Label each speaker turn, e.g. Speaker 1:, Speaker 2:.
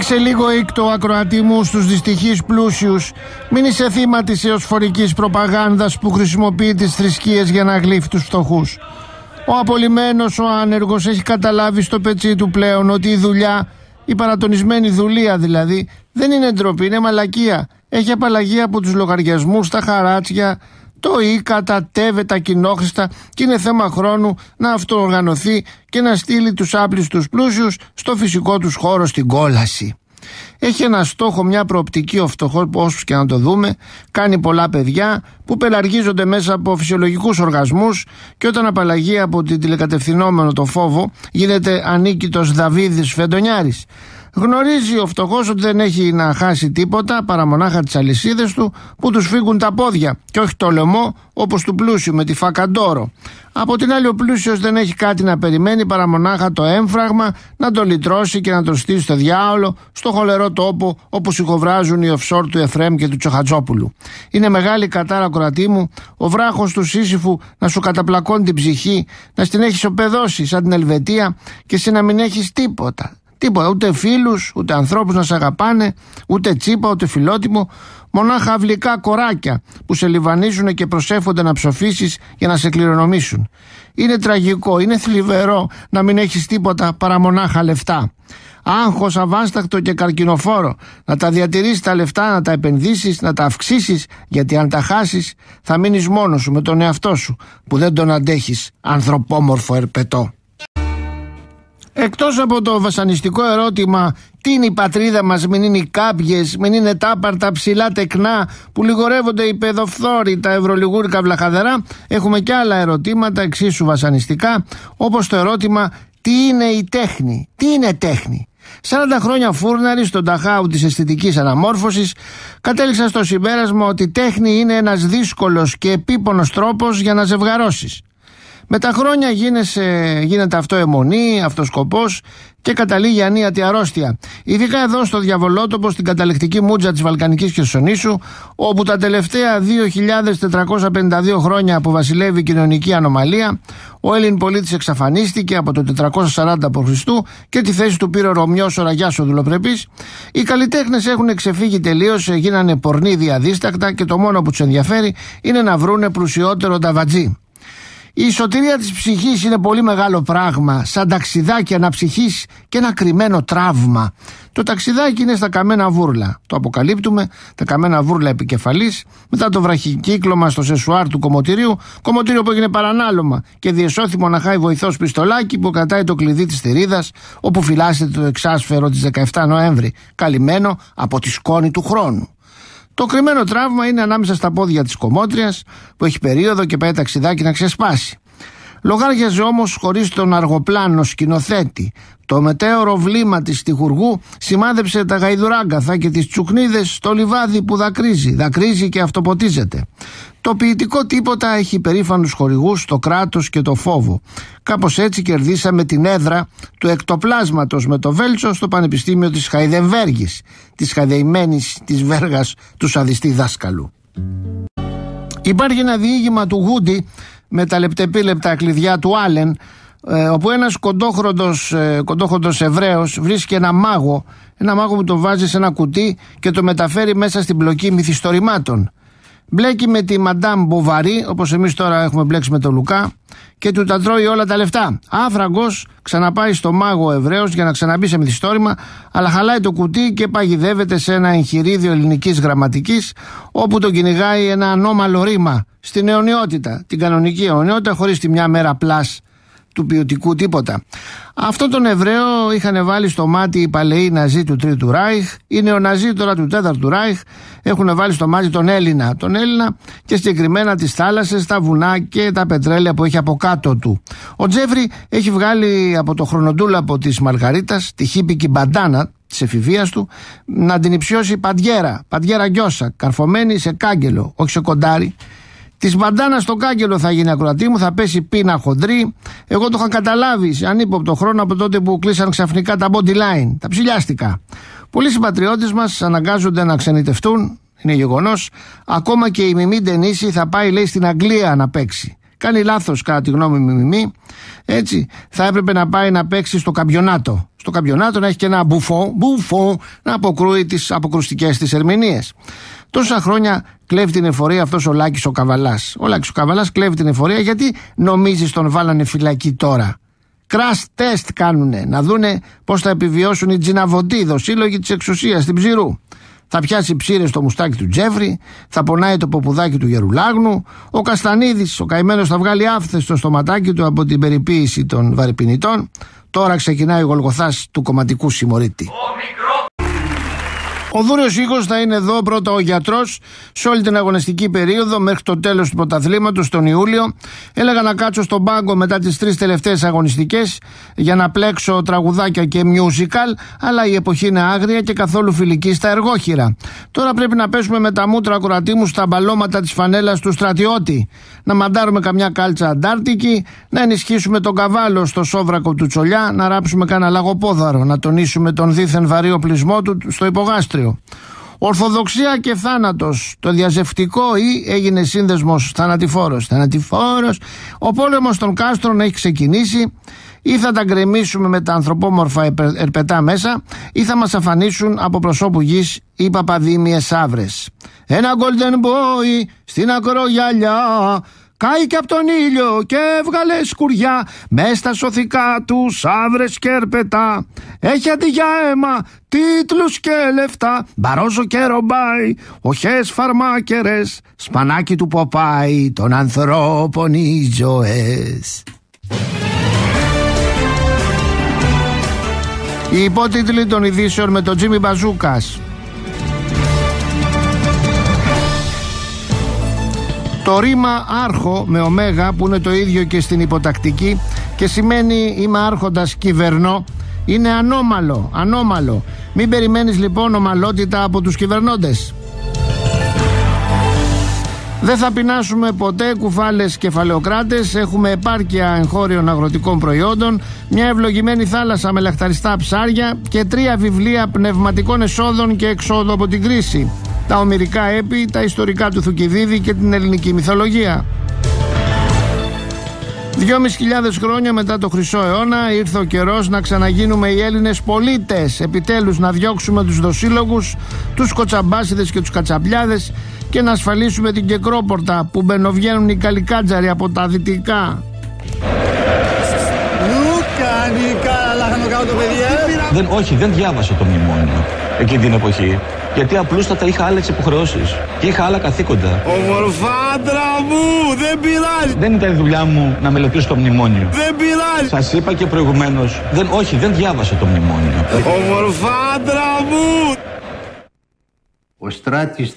Speaker 1: Ρίξε λίγο ήκτο ακροατή μου στους δυστυχείς πλούσιους Μην είσαι θύμα της εωσφορικής προπαγάνδας που χρησιμοποιεί τις θρησκείες για να γλύφει τους φτωχούς Ο απολυμμένος ο άνεργος έχει καταλάβει στο πετσί του πλέον ότι η δουλειά, η παρατονισμένη δουλεία δηλαδή, δεν είναι ντροπή, είναι μαλακία. Έχει απαλλαγή από τους λογαριασμούς, τα χαράτσια, το ΙΚΑ, τα ΤΕΒΕ, τα κοινόχρηστα και είναι θέμα χρόνου να αυτοοργανωθεί και να στείλει τους άπλιστους πλούσιους στο φυσικό τους χώρο στην κόλαση. Έχει ένα στόχο, μια προοπτική ο φτωχός, όσου και να το δούμε. Κάνει πολλά παιδιά που πελαργίζονται μέσα από φυσιολογικούς οργασμούς και όταν απαλλαγεί από την τηλεκατευθυνόμενο το φόβο, γίνεται ανίκητος Δαβίδης Φεντονιάρης. Γνωρίζει ο φτωχός ότι δεν έχει να χάσει τίποτα παρά μονάχα τις αλυσίδες του που τους φύγουν τα πόδια και όχι το λαιμό όπως του πλούσιου με τη φακαντόρο. Από την άλλη, ο πλούσιος δεν έχει κάτι να περιμένει παρά μονάχα το έμφραγμα να το λυτρώσει και να το στείλει στο διάολο, στο χολερό τόπο όπου σιγοβράζουν οι offshore του Εφρέμ και του Τσοχατζόπουλου. Είναι μεγάλη κατάρα κρατή μου, ο βράχος του Σύσυφου να σου καταπλακώνει την ψυχή, να στην έχεις οπεδώσει σαν την Ελβετία και εσύ να μην έχεις τίποτα. Τίποτα, ούτε φίλους, ούτε ανθρώπους να σε αγαπάνε, ούτε τσίπα, ούτε φιλότιμο. Μονάχα αυλικά κοράκια που σε λιβανίζουν και προσέφονται να ψοφήσεις για να σε κληρονομήσουν. Είναι τραγικό, είναι θλιβερό να μην έχεις τίποτα παρά μονάχα λεφτά. Άγχος αβάστακτο και καρκινοφόρο. Να τα διατηρήσεις τα λεφτά, να τα επενδύσεις, να τα αυξήσεις, γιατί αν τα χάσεις θα μείνεις μόνος σου με τον εαυτό σου που δεν τον αντέχεις, ανθρωπόμορφο ερπετό. Εκτός από το βασανιστικό ερώτημα τι είναι η πατρίδα μας, μην είναι οι κάποιες, μην είναι τα άπαρτα ψηλά τεκνά που λιγορεύονται οι παιδοφθόροι, τα ευρωλιγούρικα βλαχαδερά, έχουμε και άλλα ερωτήματα εξίσου βασανιστικά, όπως το ερώτημα τι είναι η τέχνη, τι είναι τέχνη. 40 χρόνια φούρναρη στον ταχάου της αισθητικής αναμόρφωσης κατέληξα στο συμπέρασμα ότι τέχνη είναι ένας δύσκολος και επίπονος τρόπος για να ζευγαρώσεις. Με τα χρόνια γίνεσαι, γίνεται αυτό αιμονή, αυτός σκοπός και καταλήγει ανίατη αρρώστια. Ειδικά εδώ στο διαβολότοπο, στην καταληκτική μούτζα της Βαλκανικής Χερσονήσου, όπου τα τελευταία 2.452 χρόνια αποβασιλεύει η κοινωνική ανομαλία, ο Έλλην πολίτης εξαφανίστηκε από το 440 π.Χ. και τη θέση του πήρε ο Ρωμιό ο Ραγιάς ο Δουλοπρεπής. Οι καλλιτέχνες έχουν ξεφύγει τελείως, γίνανε πορνοί διαδίστακτα και το μόνο που τους ενδιαφέρει είναι να βρούνε πλουσιότερο ταβατζή. Η σωτηρία της ψυχής είναι πολύ μεγάλο πράγμα, σαν ταξιδάκι αναψυχής και ένα κρυμμένο τραύμα. Το ταξιδάκι είναι στα καμένα βούρλα. Το αποκαλύπτουμε, τα καμένα βούρλα επικεφαλής, μετά το βραχικύκλωμα στο σεσουάρ του κομμωτηρίου, κομμωτήριο που έγινε παρανάλωμα και διεσώθη μοναχά η βοηθός πιστολάκι που κρατάει το κλειδί της θηρίδας, όπου φυλάσσεται το εξάσφαιρο της 17 Νοέμβρη, καλυμμένο από τη σκόνη του χρόνου. Το κρυμμένο τραύμα είναι ανάμεσα στα πόδια της κομμότριας που έχει περίοδο και πάει ταξιδάκι να ξεσπάσει. Λογάριαζε όμως χωρίς τον αργοπλάνο σκηνοθέτη. Το μετέωρο βλήμα της τυχουργού σημάδεψε τα γαϊδουράγκαθα και τις τσουκνίδες στο λιβάδι που δακρύζει. Δακρύζει και αυτοποτίζεται. Το ποιητικό τίποτα έχει περήφανους χορηγούς, το κράτος και το φόβο. Κάπως έτσι κερδίσαμε την έδρα του εκτοπλάσματος με το Βέλτσο στο Πανεπιστήμιο της Χαϊδεμβέργης, της χαϊδεημένης της Βέργας του σαδιστή δάσκαλου. Υπάρχει ένα διήγημα του Γούντι με τα λεπτεπίλεπτα κλειδιά του Άλεν ε, όπου ένας κοντόχροντος, ε, κοντόχροντος Εβραίος βρίσκει ένα μάγο ένα μάγο που το βάζει σε ένα κουτί και το μεταφέρει μέσα στην πλοκή μυθιστορημάτων Μπλέκει με τη Μαντάμ Μποβαρή, όπως εμείς τώρα έχουμε μπλέξει με τον Λουκά, και του τα τρώει όλα τα λεφτά. Άφραγκος ξαναπάει στο μάγο Εβραίος για να ξαναμπεί σε μυθιστόρημα, αλλά χαλάει το κουτί και παγιδεύεται σε ένα εγχειρίδιο ελληνικής γραμματικής, όπου τον κυνηγάει ένα ανώμαλο ρήμα στην αιωνιότητα, την κανονική αιωνιότητα, χωρίς τη μια μέρα plus του ποιοτικού τίποτα. Αυτό τον Εβραίο είχαν βάλει στο μάτι οι παλαιοί Ναζί του Τρίτου Ράιχ, οι νεοναζί τώρα του Τέταρτου Ράιχ έχουν βάλει στο μάτι τον Έλληνα. Τον Έλληνα και συγκεκριμένα τις θάλασσες, τα βουνά και τα πετρέλαια που έχει από κάτω του. Ο Τζέφρι έχει βγάλει από το χρονοτούλαπο της Μαργαρίτας τη χύπικη μπαντάνα της εφηβείας του να την υψιώσει παντιέρα, παντιέρα γκιόσα, καρφωμένη σε κάγκελο, όχι σε κοντάρι Της μπαντάνας στο κάγκελο θα γίνει ακροατή μου, θα πέσει πίνα χοντρή. Εγώ το είχα καταλάβει σε ανύποπτο χρόνο από τότε που κλείσαν ξαφνικά τα body line, τα ψηλιάστικα. Πολλοί συμπατριώτες μας αναγκάζονται να ξενιτευτούν, είναι γεγονός. Ακόμα και η Μιμή Ντενίση θα πάει, λέει, στην Αγγλία να παίξει. Κάνει λάθος κατά τη γνώμη μου, έτσι, θα έπρεπε να πάει να παίξει στο καμπιονάτο. Στο καμπιονάτο να έχει και ένα μπουφό, μπουφό να αποκρούει τις αποκρουστικές της ερμηνείες. Τόσα χρόνια κλέβει την εφορία αυτός ο Λάκης ο Καβαλάς. Ο Λάκης ο Καβαλάς κλέβει την εφορία γιατί νομίζει τον βάλανε φυλακή τώρα. Crash test κάνουνε να δούνε πώς θα επιβιώσουν οι τζιναβοντίδο, σύλλογοι της εξουσίας στην Ψηρού. Θα πιάσει ψήρες στο μουστάκι του Τζέφρι, θα πονάει το ποπουδάκι του Γερουλάγνου. Ο Καστανίδης, ο καημένος, θα βγάλει άφθες στο στοματάκι του από την περιποίηση των βαρυπινητών. Τώρα ξεκινάει ο Γολγοθάς του κομματικού συμμορίτη. Ο Δούριος Οίκο θα είναι εδώ πρώτα ο γιατρός σε όλη την αγωνιστική περίοδο μέχρι το τέλος του πρωταθλήματος τον Ιούλιο. Έλεγα να κάτσω στον πάγκο μετά τις τρεις τελευταίες αγωνιστικές για να πλέξω τραγουδάκια και musical, αλλά η εποχή είναι άγρια και καθόλου φιλική στα εργόχειρα. Τώρα πρέπει να πέσουμε με τα μούτρα κορατήμου στα μπαλώματα της φανέλας του στρατιώτη. Να μαντάρουμε καμιά κάλτσα αντάρτικη, να ενισχύσουμε τον καβάλο στο σόβρακο του τσολιά, να ράψουμε κανένα λαγοπόδαρο, να τονίσουμε τον δίθεν βαρύ οπλισμό του στο υπογάστριο. Ορθοδοξία και θάνατος Το διαζευτικό ή έγινε σύνδεσμος θανατηφόρος. Θανατηφόρος. Ο πόλεμος των κάστρων έχει ξεκινήσει. Ή θα τα γκρεμίσουμε με τα ανθρωπόμορφα ερπετά μέσα, ή θα μας αφανίσουν από προσώπου γης οι παπαδίμιες άβρες. Ένα golden boy στην ακρογιαλιά Κάει και από τον ήλιο και έβγαλε σκουριά μες στα σωθικά του σαύρες και ερπετά. Έχει αντί για αίμα τίτλους και λεφτά. Μπαρόζο και ρομπάει, οχές φαρμάκερες, σπανάκι του ποπάει των ανθρώπων οι ζωές. Οι υπότιτλοι των ειδήσεων με τον Τζίμι Μπαζούκας. Το ρήμα άρχο με ωμέγα που είναι το ίδιο και στην υποτακτική και σημαίνει είμαι άρχοντας κυβερνώ είναι ανώμαλο, ανώμαλο. Μην περιμένεις λοιπόν ομαλότητα από τους κυβερνώντες. Δεν θα πεινάσουμε ποτέ κουφάλες κεφαλαιοκράτες. Έχουμε επάρκεια εγχώριων αγροτικών προϊόντων, μια ευλογημένη θάλασσα με λαχταριστά ψάρια και τρία βιβλία πνευματικών εσόδων και εξόδου από την κρίση τα ομυρικά έπι, τα ιστορικά του Θουκυδίδη και την ελληνική μυθολογία. Δυόμισι χιλιάδες χρόνια μετά το Χρυσό αιώνα ήρθε ο καιρός να ξαναγίνουμε οι Έλληνες πολίτες επιτέλους να διώξουμε τους δοσύλλογους, τους κοτσαμπάσιδες και τους κατσαμπλιάδες και να ασφαλίσουμε την κεκρόπορτα που μπαινοβγαίνουν οι καλικάτζαροι από τα δυτικά.
Speaker 2: Δεν, όχι, δεν διάβασα το μνημόνιο εκείνη την εποχή. Γιατί απλούστατα είχα άλλες υποχρεώσεις και είχα άλλα καθήκοντα.
Speaker 3: Ομορφάντρα μου, δεν πειράζει.
Speaker 2: Δεν ήταν η δουλειά μου να μελετήσω το μνημόνιο.
Speaker 3: Δεν πειράζει.
Speaker 2: Σας είπα και προηγουμένως, δεν, όχι, δεν διάβασα το μνημόνιο.
Speaker 3: Ομορφάντρα μου.
Speaker 4: Ο Στράτης